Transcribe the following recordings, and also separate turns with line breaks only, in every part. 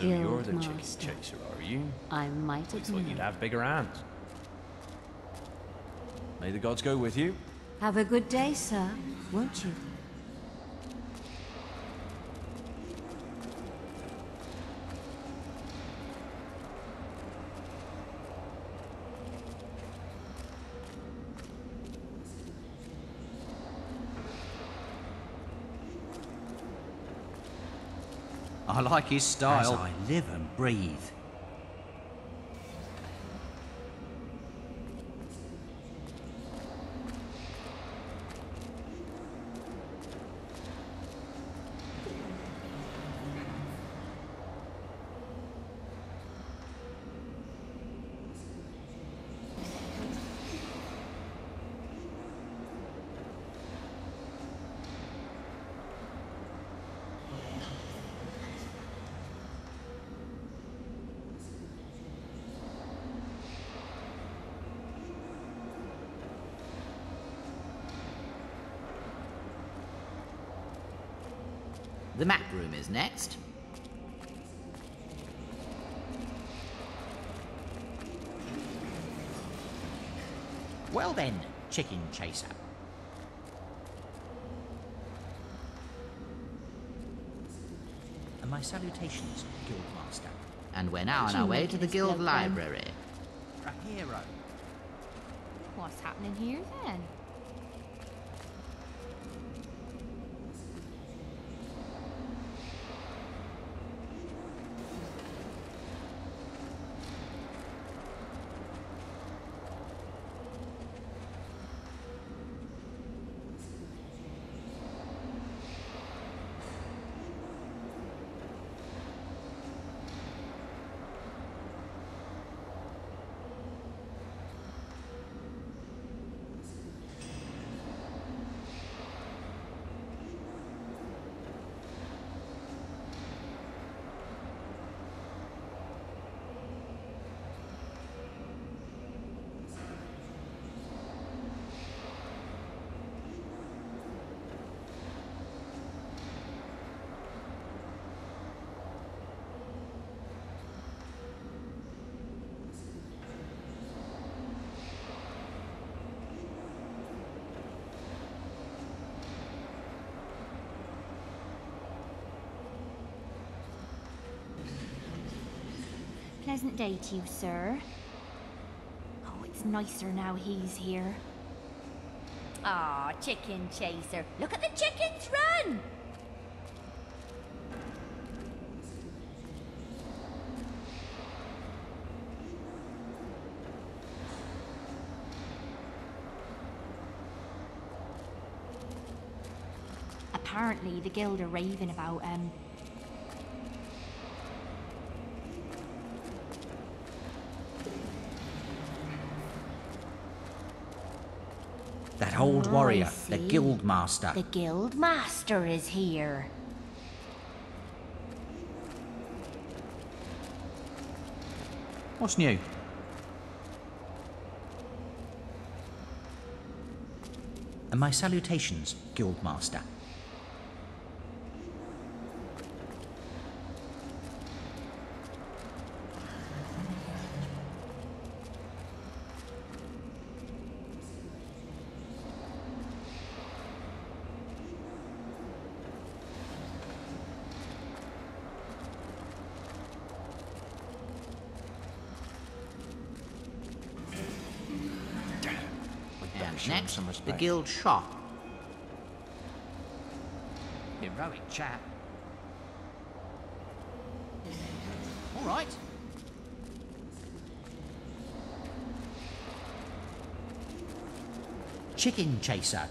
So you're the chicken chaser, are you?
I might have
thought you'd have bigger hands. May the gods go with you.
Have a good day, sir, won't you?
Like his
As
style.
I live and breathe.
The map room is next. Well then, chicken chaser. And my salutations, Guildmaster. And we're now on our way to the Guild Library.
A hero. Oh.
What's happening here then? Pleasant day to you, sir. Oh, it's nicer now he's here. Aw, chicken chaser. Look at the chickens run! Apparently, the guild are raving about, um,
old
Oh,
warrior, the guild master.
the guild master is here.
What's new? And my salutations, guild master.
And
show him
next,
some
the guild shop.
Heroic chap.
All right.
Chicken chaser.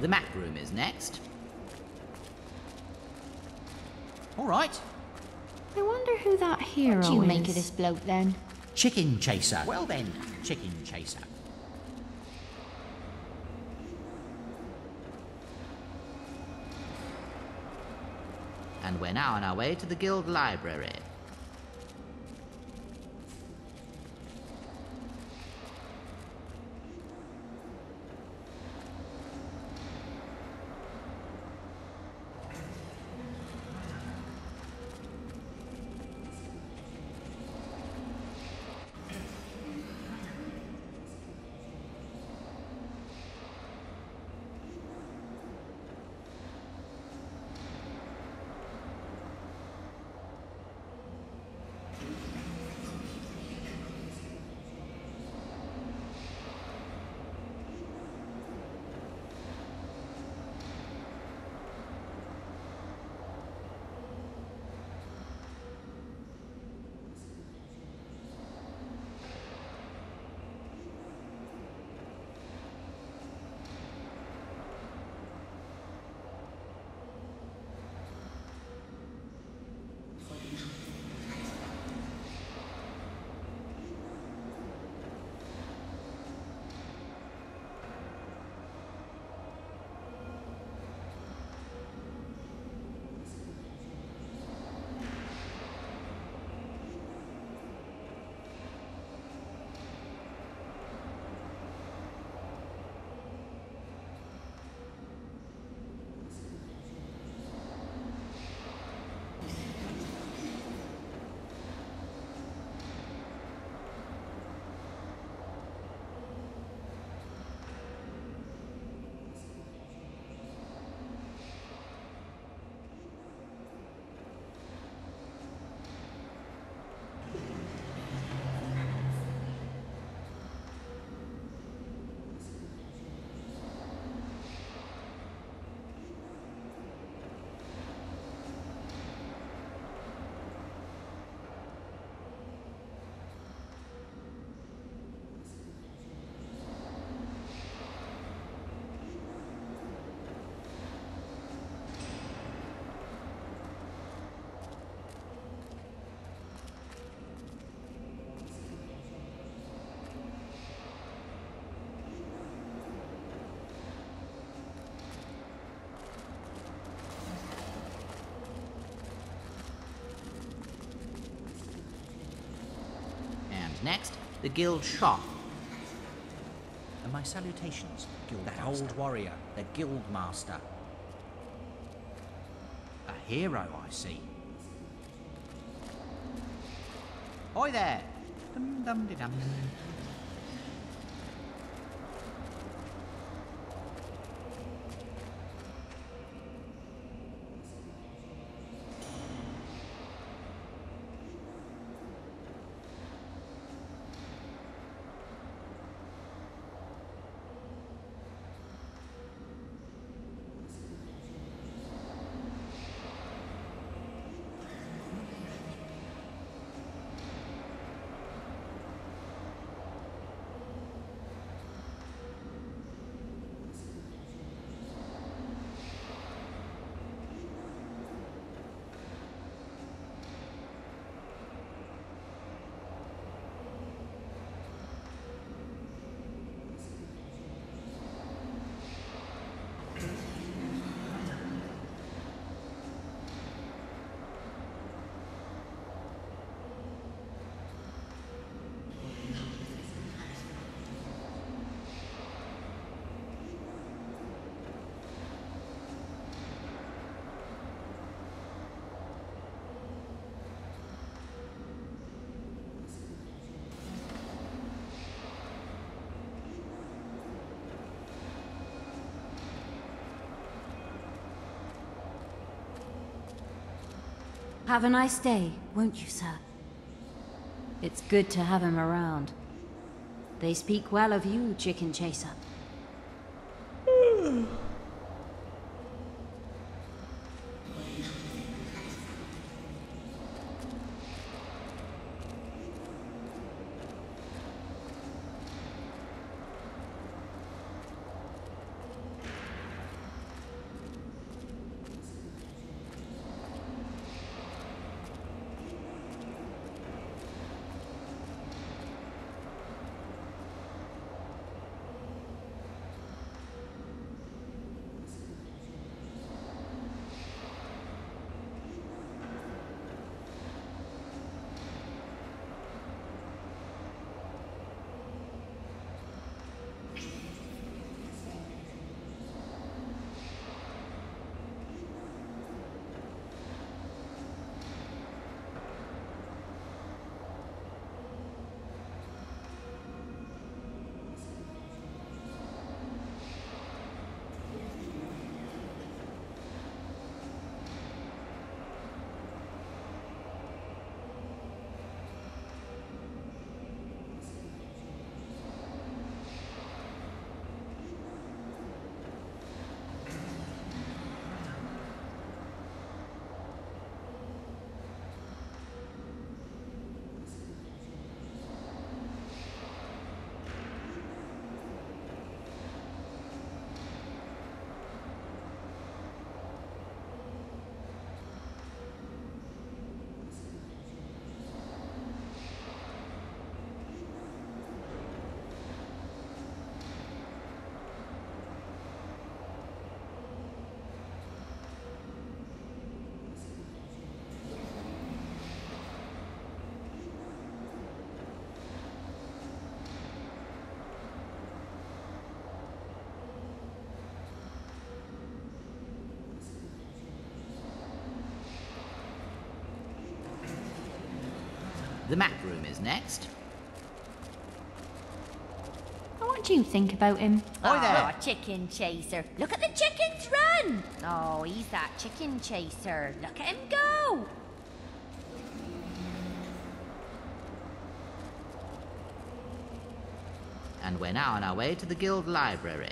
The map room is next.
All right.
I wonder who that hero
What do you
is.
make of this bloke then?
Chicken chaser. Well then, chicken chaser.
And we're now on our way to the guild library. Next, the guild shop.
And my salutations, guild That old warrior, the guild master. A hero, I see. Hi there. Dum dum de dum.
Have a nice day, won't you, sir? It's good to have him around. They speak well of you, Chicken Chaser.
The map room is next.
What do you think about him?
Hi oh, there.
Oh, chicken chaser. Look at the chickens run. Oh, he's that chicken chaser. Look at him go.
And we're now on our way to the guild library.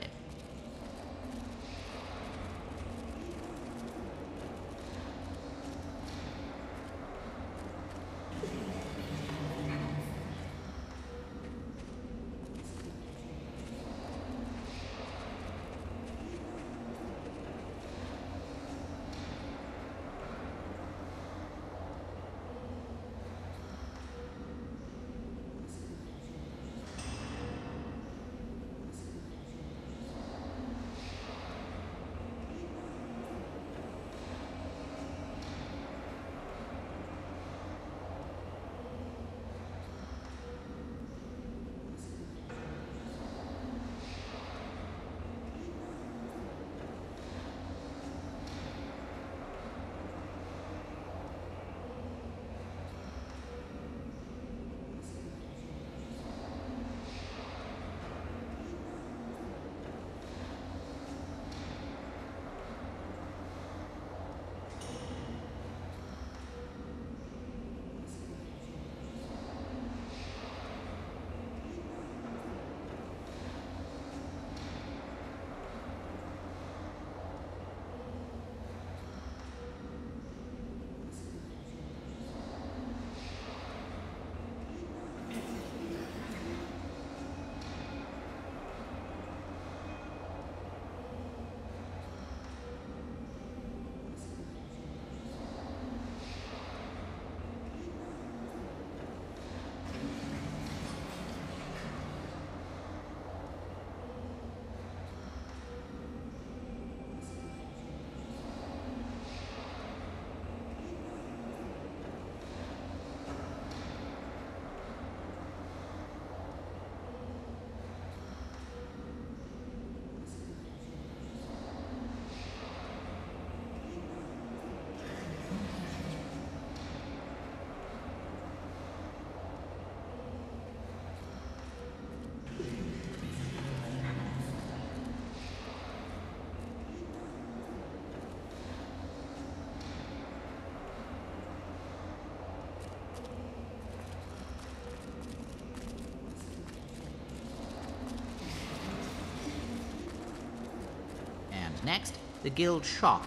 Next, the guild shop.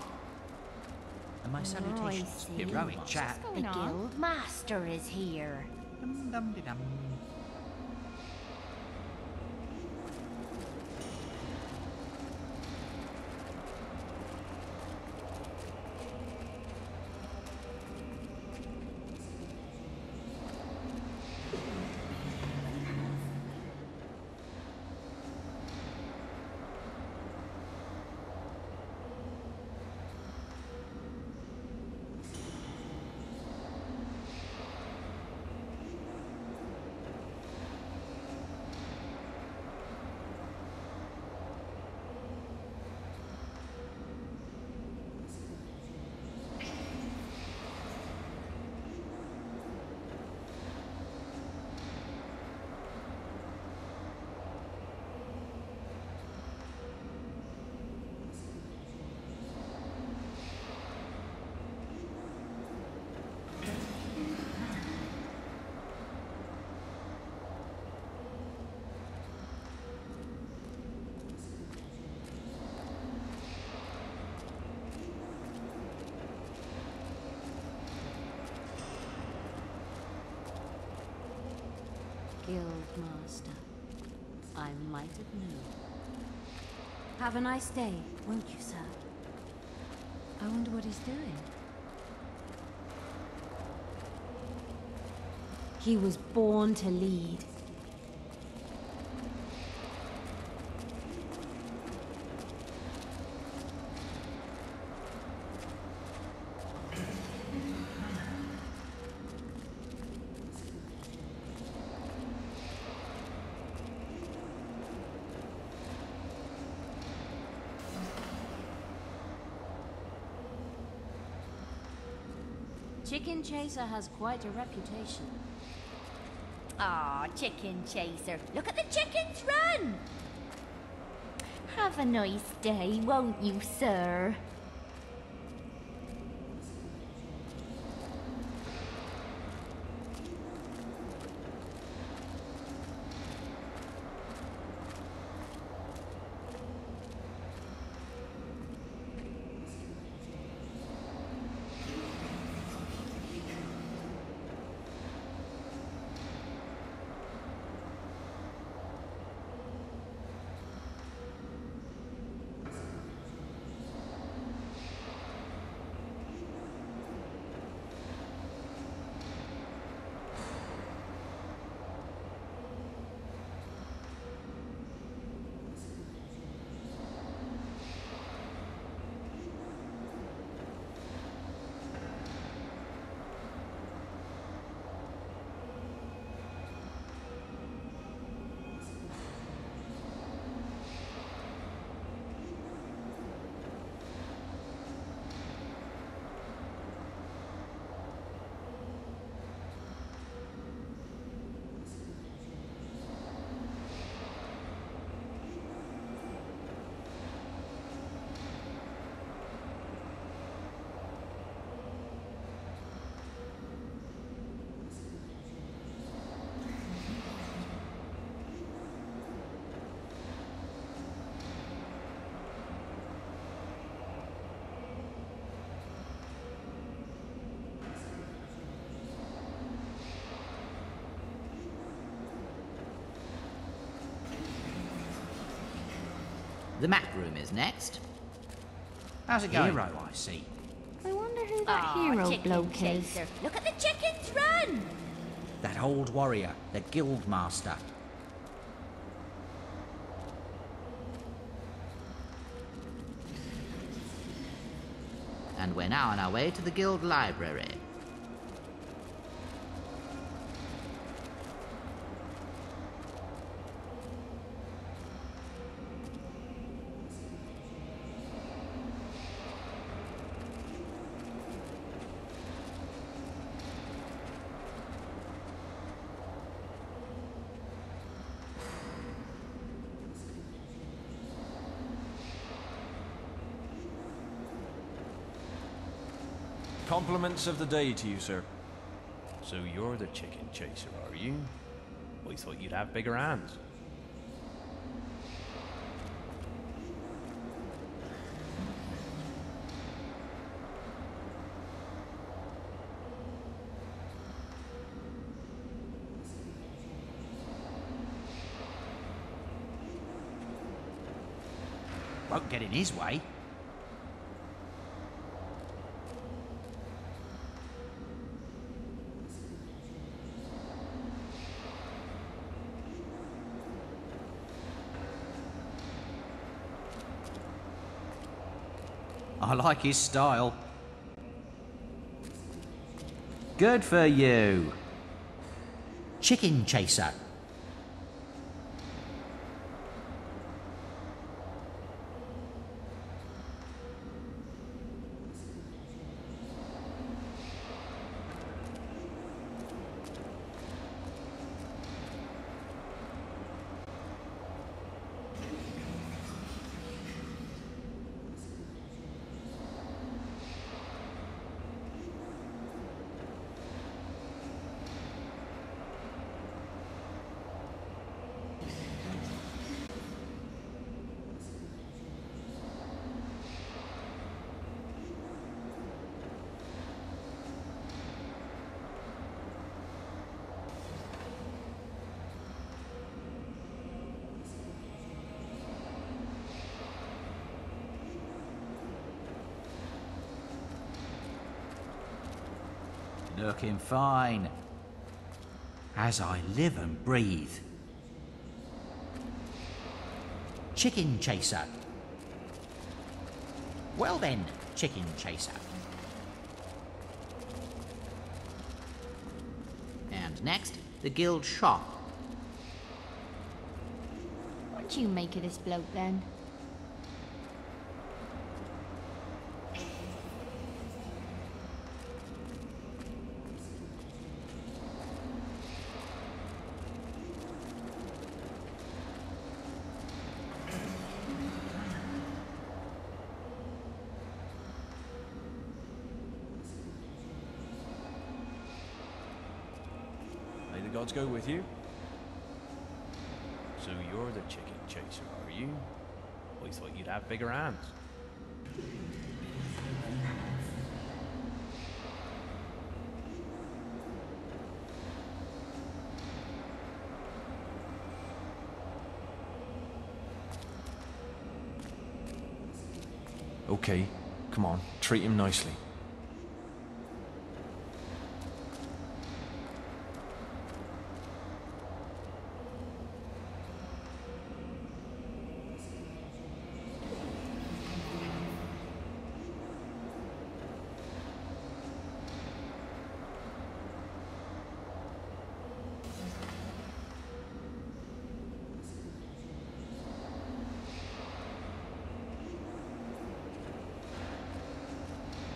And my salutations,
see.
heroic chap.
The guild master is here.
Dum dum de dum.
Guildmaster. I might have known. Have a nice day, won't you, sir? I wonder what he's doing. He was born to lead. Chicken Chaser has quite a reputation.
Aw, chicken chaser. Look at the chickens run! Have a nice day, won't you, sir?
The map room is next. How's it going?
Hero, I see.
I wonder who that
Aw,
hero bloke is. Look at the chickens run!
That old warrior, the guild master.
And we're now on our way to the guild library.
Compliments of the day to you, sir. So you're the chicken chaser, are you? We thought you'd have bigger hands.
Won't get in his way. Like his style. Good for you. Chicken chaser. Looking fine. As I live and breathe. Chicken chaser. Well then, chicken chaser.
And next, the guild shop.
What do you make of this bloke then?
gods go with you. So you're the chicken chaser, are you? We thought you'd have bigger hands. Okay, come on, treat him nicely.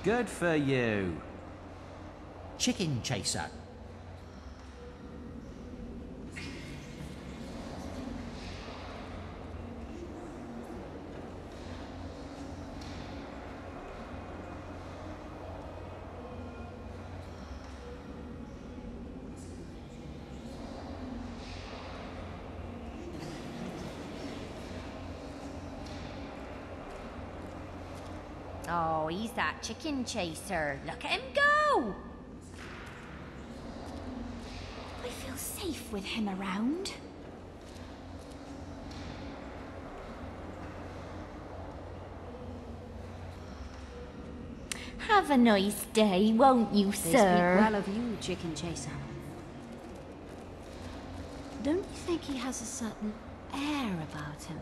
Good for you. Chicken chaser.
Oh, he's that chicken chaser. Look at him go! I feel safe with him around. Have a nice day, won't you,
They
sir?
speak well of you, Chicken Chaser. Don't you think he has a certain air about him?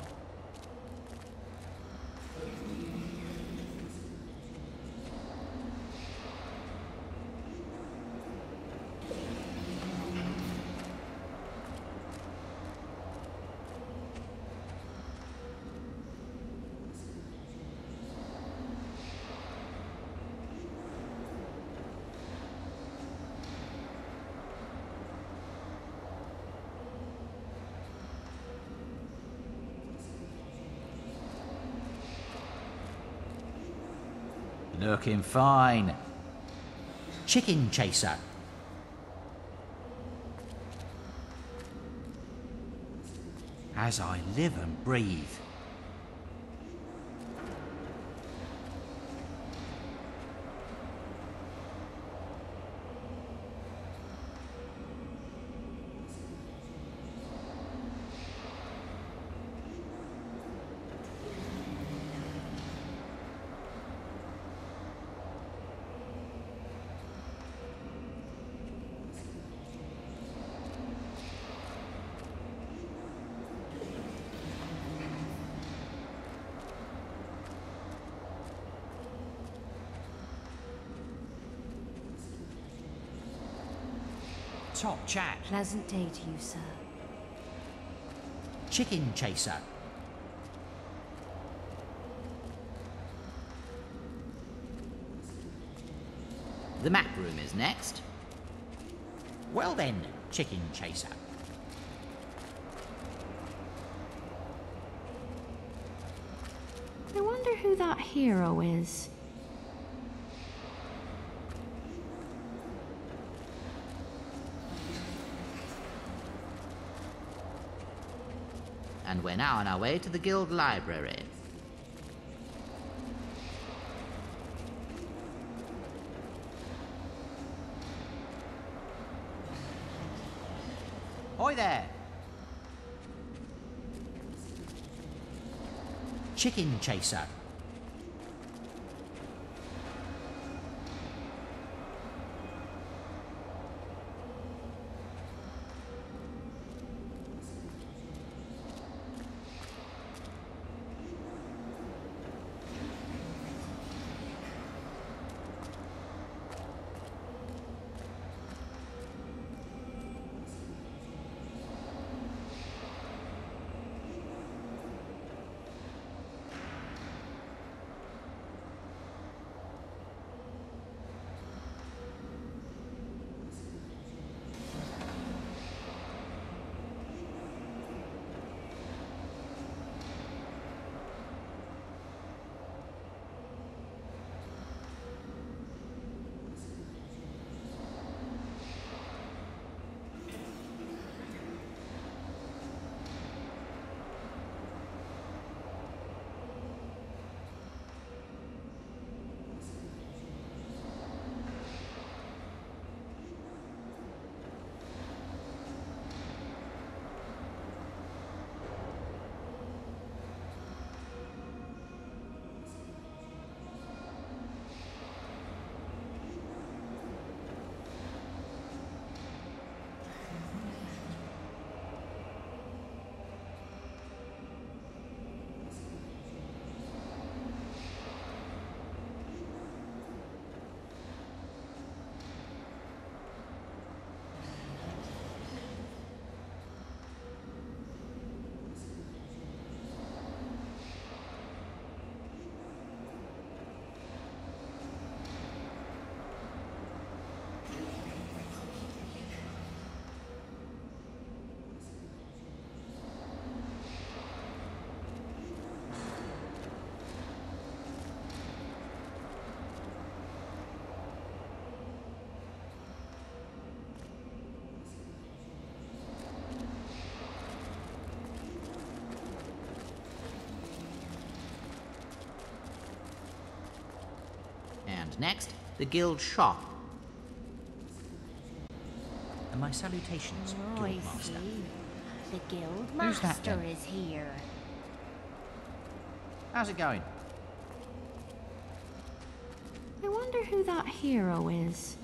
Looking fine. Chicken chaser. As I live and breathe. Top chat.
Pleasant day to you, sir.
Chicken chaser.
The map room is next.
Well then, chicken chaser.
I wonder who that hero is.
We're now on our way to the guild library.
Hi there. Chicken chaser. Next, the guild shop.
And my salutations,
Oh, I
Guildmaster.
see. The guild
Who's that
master is here.
How's it going?
I wonder who that hero is.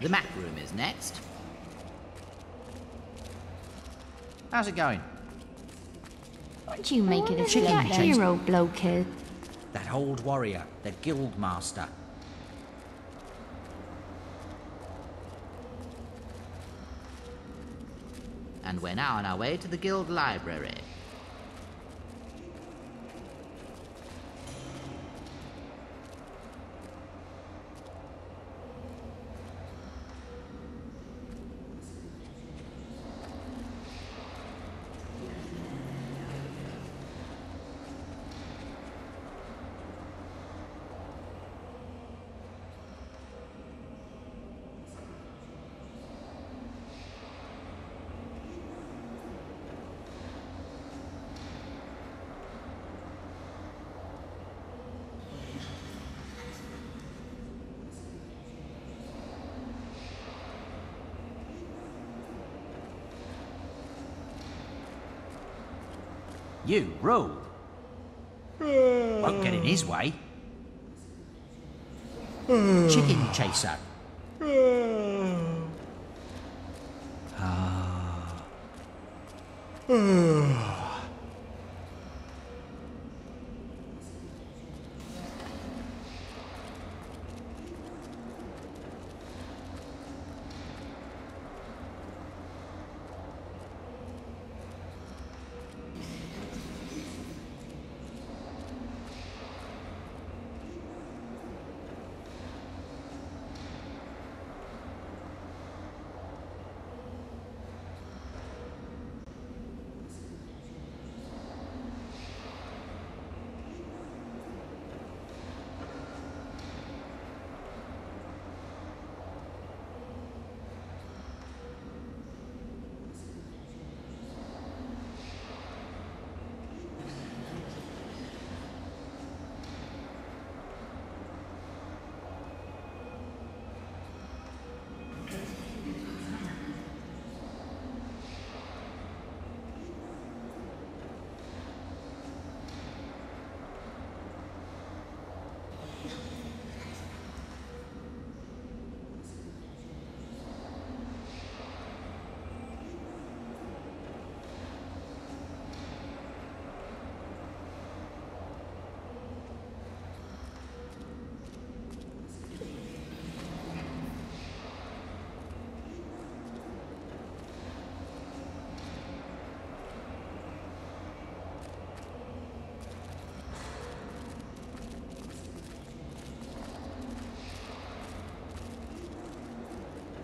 The map room is next. How's it going?
What you make it a
Chicken
that
chase.
hero bloke here?
That old warrior, the Guildmaster.
And we're now on our way to the guild library. You, rule. Won't get in his way. Chicken chaser.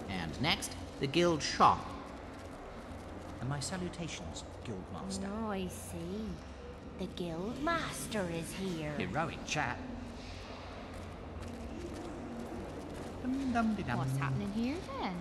And next, the guild shop.
And my salutations, Guildmaster.
Oh, I see. The guild master is here.
Heroic chap.
What's happening here then?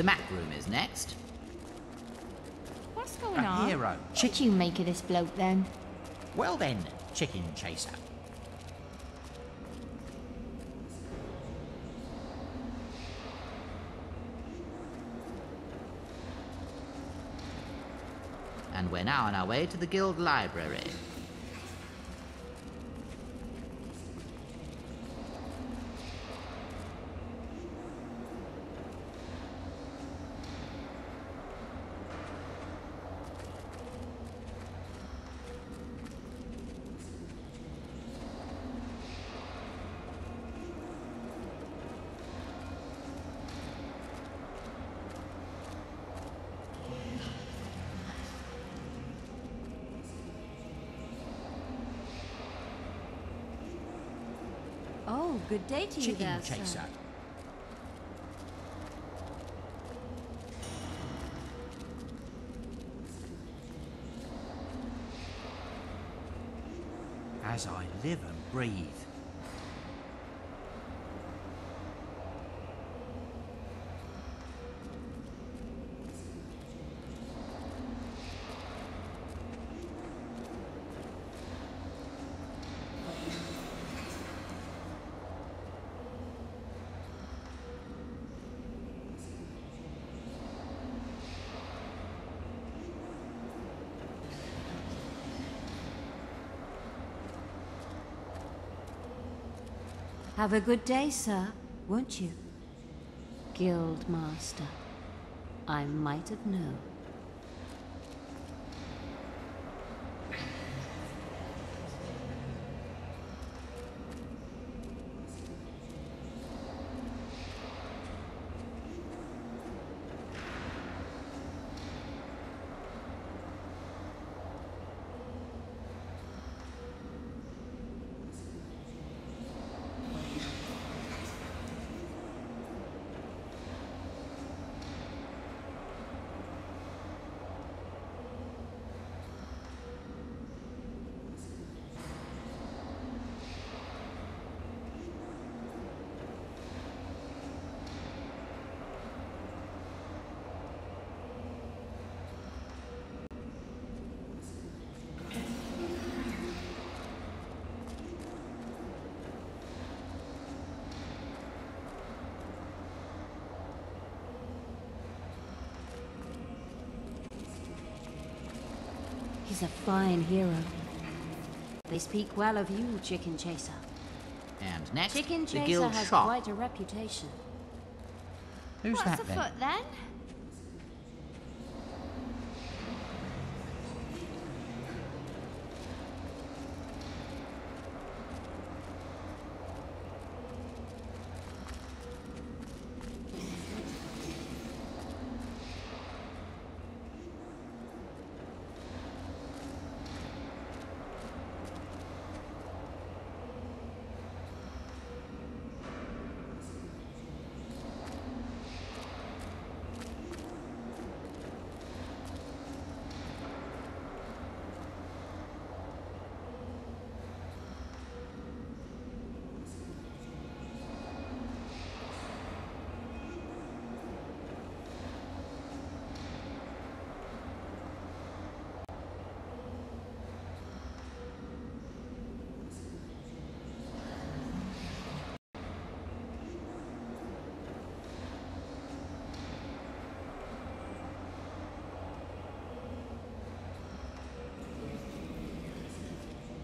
The map room is next.
What's going
A
on?
hero.
What you make of this bloke then?
Well then, chicken chaser.
And we're now on our way to the guild library.
Oh, good day to you
Chicken
there,
chaser.
sir.
As I live and breathe.
Have a good day, sir, won't you? Guild Master. I might have known. He's a fine hero. They speak well of you, Chicken Chaser.
And next,
Chicken
the
Chaser
guild
has
shop.
quite a reputation.
Who's
What's
that then?
afoot then?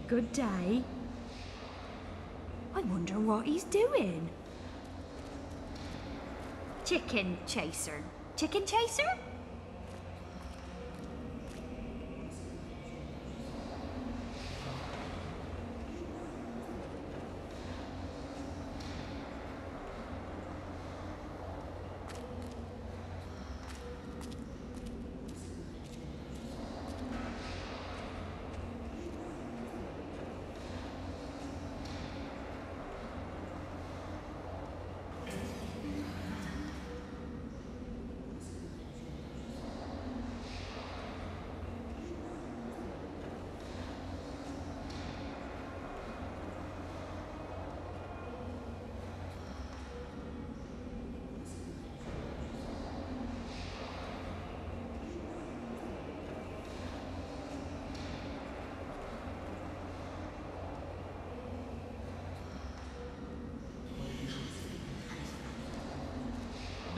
Good day. I wonder what he's doing.
Chicken chaser. Chicken chaser?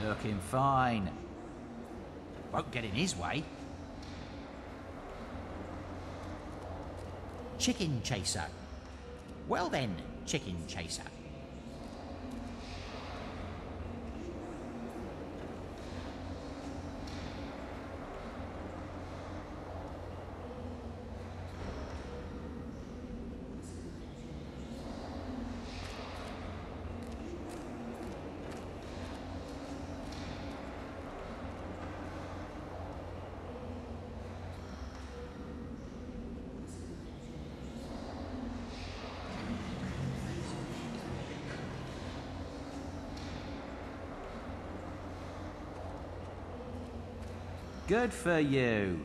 Looking fine. Won't get in his way. Chicken chaser. Well then, chicken chaser.
Good for you.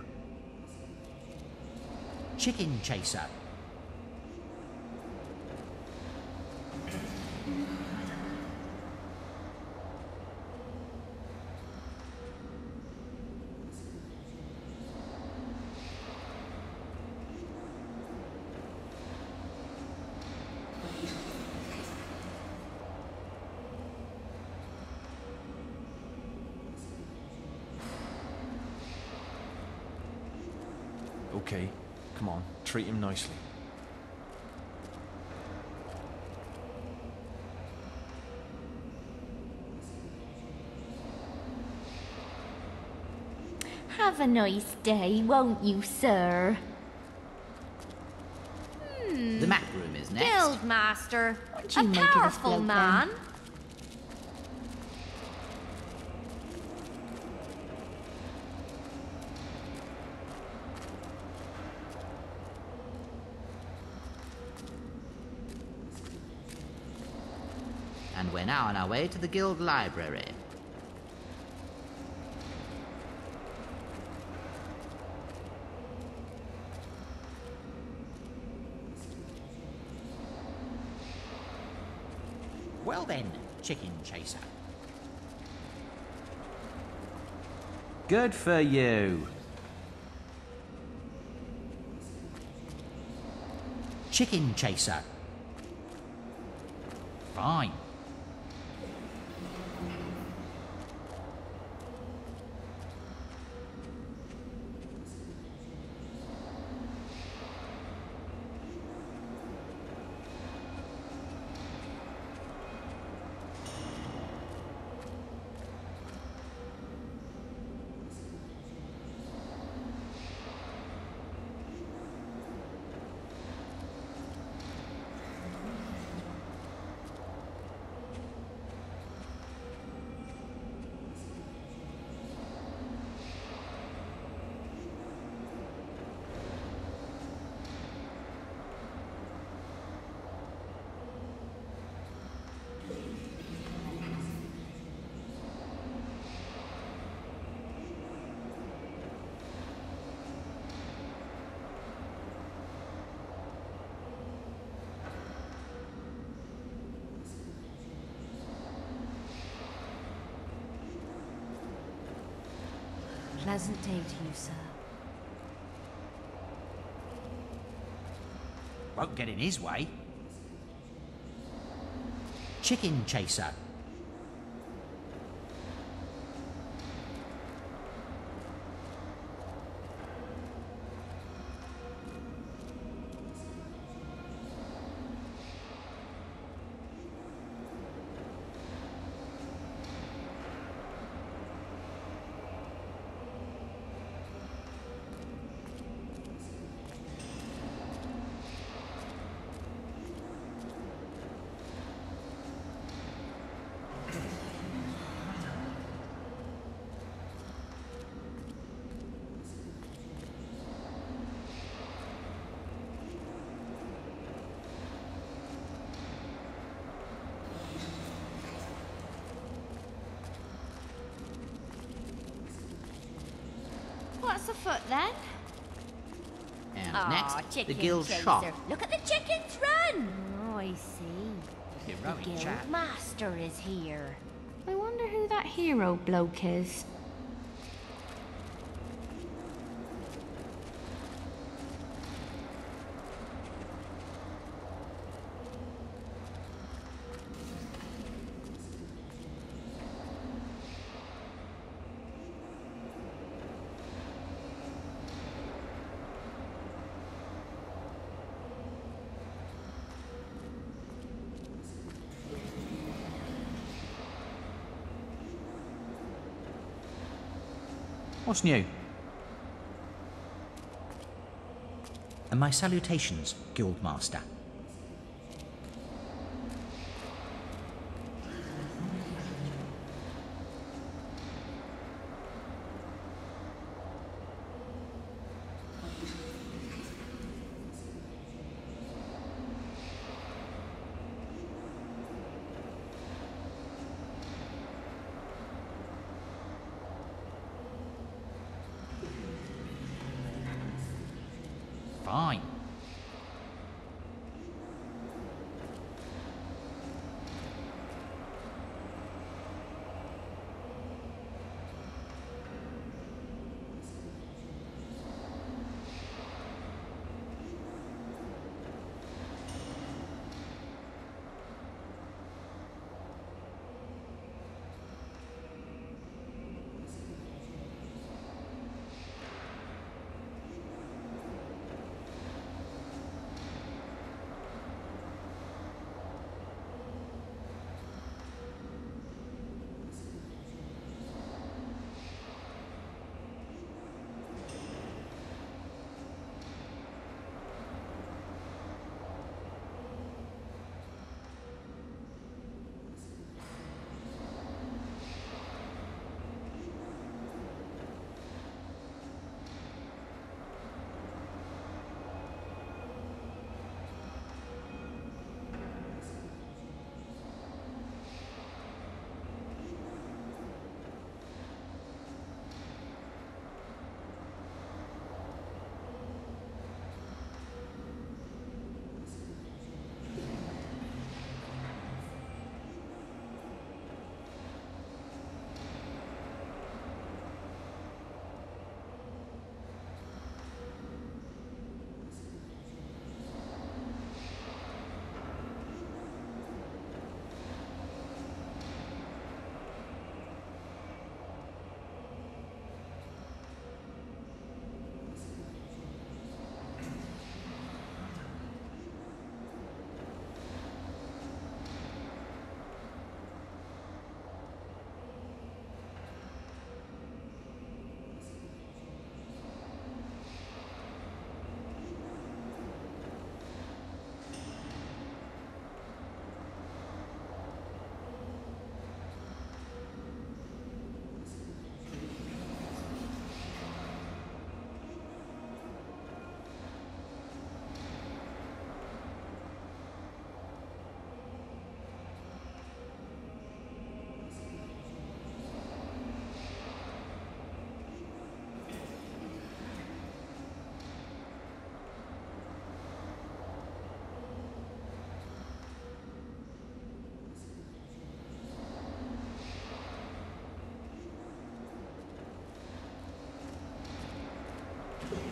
Chicken chaser.
Okay, come on, treat him nicely.
Have a nice day, won't you, sir? Hmm.
The map room is next.
Guildmaster,
What'd
a
make of this
powerful
bloke, then?
And we're now on our way to the guild library.
Well then, chicken chaser.
Good for you.
Chicken chaser. Fine.
Pleasant day to you, sir.
Won't get in his way. Chicken chaser.
What's afoot then?
And
Aw,
next, the
chicken
guild
chaser.
shop.
Look at the chickens run! Oh, I see.
Heroic
the
chap.
Guildmaster is here.
I wonder who that hero bloke is.
What's new? And my salutations, Guildmaster.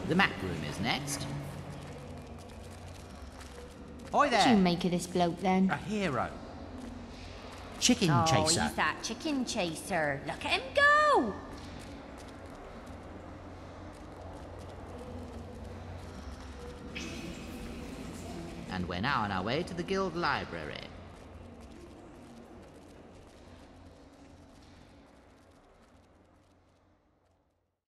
The map room is next. Oi
What do you make of this bloke then?
A hero. Chicken
oh,
chaser.
he's that chicken chaser. Look at him go!
And we're now on our way to the guild library.